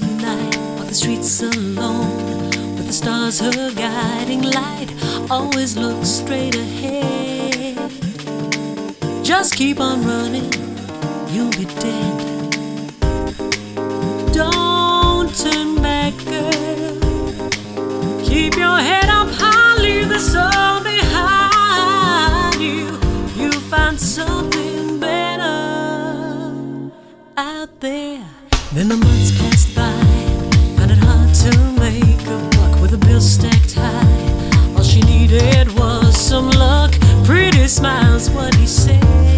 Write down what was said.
midnight. Walked the streets alone with the stars her guiding light. Always look straight ahead. Just keep on running, you'll be dead. Don't turn back, girl. Keep your head up high, leave the soul behind you. You'll find something better out there. Then the months passed by, make a buck with a bill stacked high. All she needed was some luck, pretty smiles, what he said.